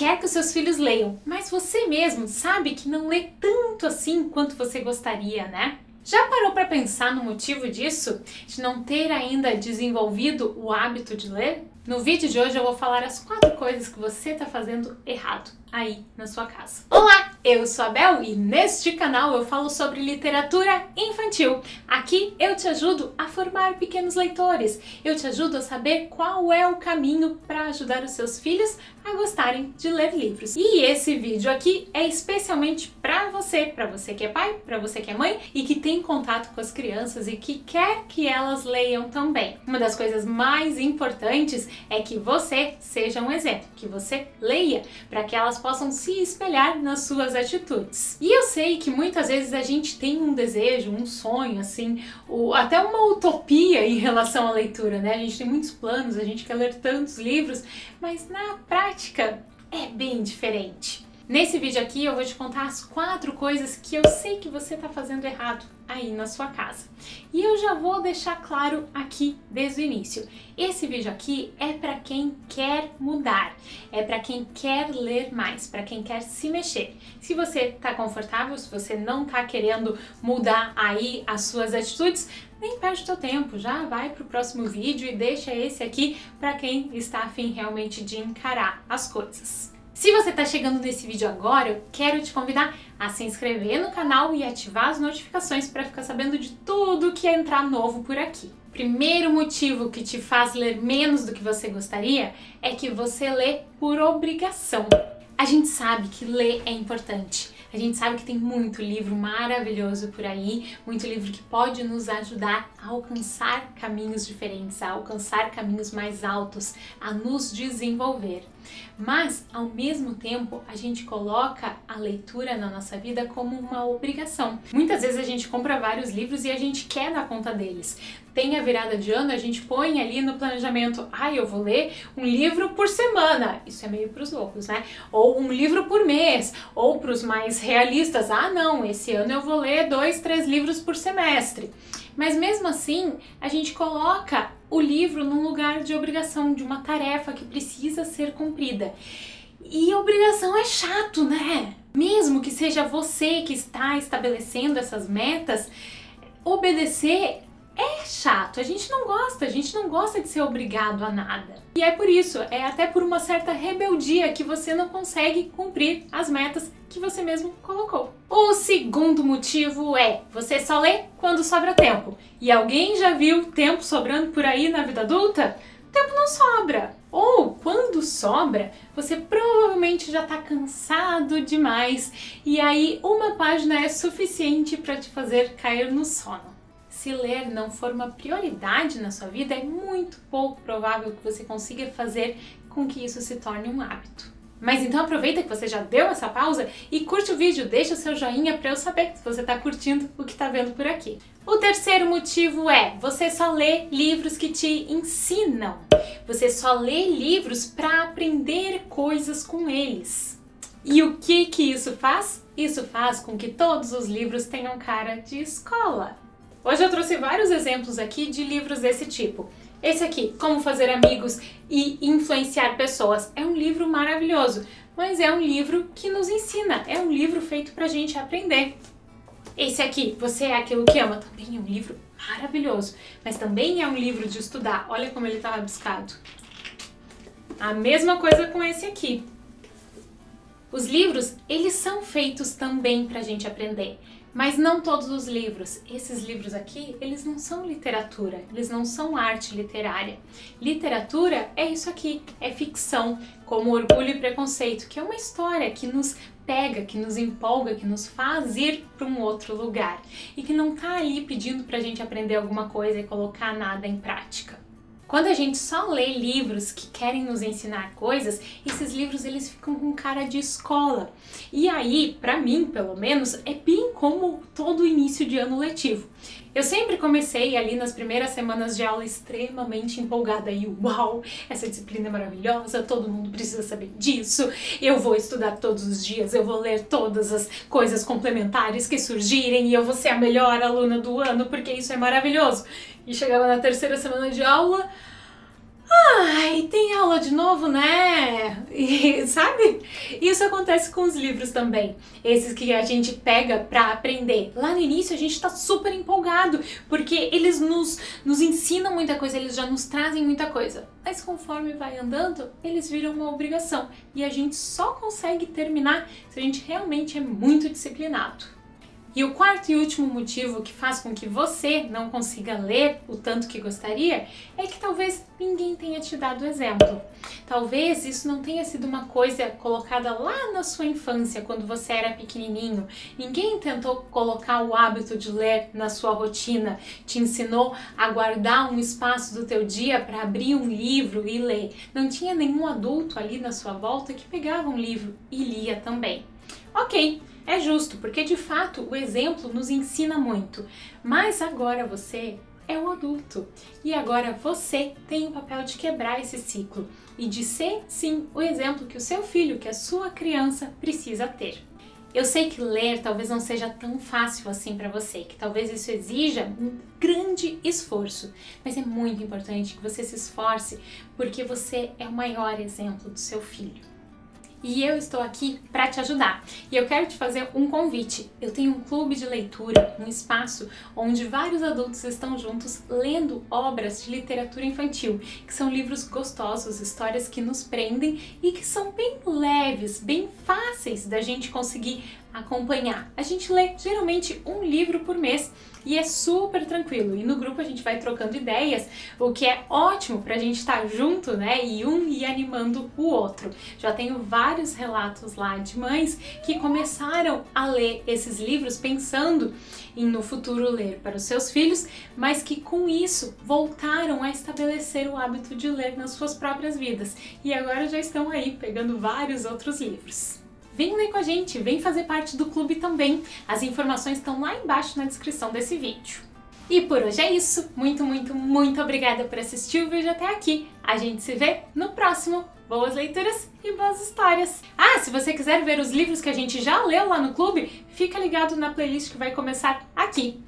quer que os seus filhos leiam, mas você mesmo sabe que não lê tanto assim quanto você gostaria, né? Já parou para pensar no motivo disso? De não ter ainda desenvolvido o hábito de ler? No vídeo de hoje eu vou falar as quatro coisas que você está fazendo errado aí na sua casa. Olá, eu sou a Bel e neste canal eu falo sobre literatura infantil. Aqui eu te ajudo a formar pequenos leitores. Eu te ajudo a saber qual é o caminho para ajudar os seus filhos a gostarem de ler livros. E esse vídeo aqui é especialmente para você, para você que é pai, para você que é mãe e que tem contato com as crianças e que quer que elas leiam também. Uma das coisas mais importantes é que você seja um exemplo, que você leia para que elas possam se espelhar nas suas atitudes. E eu sei que muitas vezes a gente tem um desejo, um sonho, assim, ou até uma utopia em relação à leitura, né? A gente tem muitos planos, a gente quer ler tantos livros, mas na prática é bem diferente. Nesse vídeo aqui eu vou te contar as quatro coisas que eu sei que você está fazendo errado aí na sua casa. E eu já vou deixar claro aqui desde o início. Esse vídeo aqui é para quem quer mudar, é para quem quer ler mais, para quem quer se mexer. Se você está confortável, se você não está querendo mudar aí as suas atitudes, nem perde teu tempo, já vai para o próximo vídeo e deixa esse aqui para quem está afim realmente de encarar as coisas. Se você está chegando nesse vídeo agora, eu quero te convidar a se inscrever no canal e ativar as notificações para ficar sabendo de tudo que entrar novo por aqui. Primeiro motivo que te faz ler menos do que você gostaria é que você lê por obrigação. A gente sabe que ler é importante. A gente sabe que tem muito livro maravilhoso por aí, muito livro que pode nos ajudar a alcançar caminhos diferentes, a alcançar caminhos mais altos, a nos desenvolver. Mas, ao mesmo tempo, a gente coloca a leitura na nossa vida como uma obrigação. Muitas vezes a gente compra vários livros e a gente quer dar conta deles. Tem a virada de ano, a gente põe ali no planejamento, ai, ah, eu vou ler um livro por semana. Isso é meio para os loucos, né? Ou um livro por mês, ou para os mais realistas, ah, não, esse ano eu vou ler dois, três livros por semestre. Mas mesmo assim, a gente coloca o livro num lugar de obrigação, de uma tarefa que precisa ser cumprida. E obrigação é chato, né? Mesmo que seja você que está estabelecendo essas metas, obedecer é chato, a gente não gosta, a gente não gosta de ser obrigado a nada. E é por isso, é até por uma certa rebeldia que você não consegue cumprir as metas que você mesmo colocou. O segundo motivo é você só lê quando sobra tempo. E alguém já viu tempo sobrando por aí na vida adulta? Tempo não sobra. Ou quando sobra, você provavelmente já está cansado demais e aí uma página é suficiente para te fazer cair no sono se ler não for uma prioridade na sua vida, é muito pouco provável que você consiga fazer com que isso se torne um hábito. Mas então aproveita que você já deu essa pausa e curte o vídeo, deixa o seu joinha para eu saber se você está curtindo o que está vendo por aqui. O terceiro motivo é você só lê livros que te ensinam. Você só lê livros para aprender coisas com eles. E o que que isso faz? Isso faz com que todos os livros tenham cara de escola. Hoje eu trouxe vários exemplos aqui de livros desse tipo. Esse aqui, Como Fazer Amigos e Influenciar Pessoas, é um livro maravilhoso, mas é um livro que nos ensina, é um livro feito pra gente aprender. Esse aqui, Você é Aquilo que Ama, também é um livro maravilhoso, mas também é um livro de estudar. Olha como ele está rabiscado. A mesma coisa com esse aqui. Os livros, eles são feitos também pra gente aprender. Mas não todos os livros. Esses livros aqui, eles não são literatura, eles não são arte literária. Literatura é isso aqui, é ficção, como Orgulho e Preconceito, que é uma história que nos pega, que nos empolga, que nos faz ir para um outro lugar e que não tá ali pedindo pra gente aprender alguma coisa e colocar nada em prática. Quando a gente só lê livros que querem nos ensinar coisas, esses livros eles ficam com cara de escola. E aí, para mim, pelo menos, é bem como todo início de ano letivo. Eu sempre comecei ali nas primeiras semanas de aula extremamente empolgada e uau, essa disciplina é maravilhosa, todo mundo precisa saber disso. Eu vou estudar todos os dias, eu vou ler todas as coisas complementares que surgirem e eu vou ser a melhor aluna do ano porque isso é maravilhoso. E chegava na terceira semana de aula, Ai, tem aula de novo, né? E, sabe? Isso acontece com os livros também. Esses que a gente pega pra aprender. Lá no início a gente tá super empolgado, porque eles nos, nos ensinam muita coisa, eles já nos trazem muita coisa. Mas conforme vai andando, eles viram uma obrigação. E a gente só consegue terminar se a gente realmente é muito disciplinado. E o quarto e último motivo que faz com que você não consiga ler o tanto que gostaria é que talvez ninguém tenha te dado exemplo. Talvez isso não tenha sido uma coisa colocada lá na sua infância, quando você era pequenininho. Ninguém tentou colocar o hábito de ler na sua rotina, te ensinou a guardar um espaço do teu dia para abrir um livro e ler. Não tinha nenhum adulto ali na sua volta que pegava um livro e lia também. Ok, é justo, porque de fato o exemplo nos ensina muito. Mas agora você é um adulto e agora você tem o papel de quebrar esse ciclo e de ser, sim, o exemplo que o seu filho, que a sua criança precisa ter. Eu sei que ler talvez não seja tão fácil assim para você, que talvez isso exija um grande esforço, mas é muito importante que você se esforce porque você é o maior exemplo do seu filho e eu estou aqui para te ajudar. E eu quero te fazer um convite. Eu tenho um clube de leitura, um espaço onde vários adultos estão juntos lendo obras de literatura infantil, que são livros gostosos, histórias que nos prendem e que são bem leves, bem fáceis da gente conseguir acompanhar. A gente lê geralmente um livro por mês e é super tranquilo. E no grupo a gente vai trocando ideias, o que é ótimo pra gente estar junto, né? E um ir animando o outro. Já tenho vários relatos lá de mães que começaram a ler esses livros pensando em no futuro ler para os seus filhos, mas que com isso voltaram a estabelecer o hábito de ler nas suas próprias vidas. E agora já estão aí pegando vários outros livros. Vem ler com a gente, vem fazer parte do clube também. As informações estão lá embaixo na descrição desse vídeo. E por hoje é isso. Muito, muito, muito obrigada por assistir o vídeo até aqui. A gente se vê no próximo. Boas leituras e boas histórias! Ah, se você quiser ver os livros que a gente já leu lá no clube, fica ligado na playlist que vai começar aqui.